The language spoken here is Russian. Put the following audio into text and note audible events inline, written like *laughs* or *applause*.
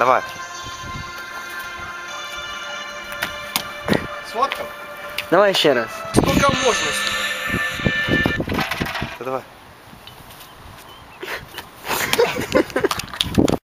давай. Сфоткал? Давай еще раз. Сколько можно? Давай. *laughs*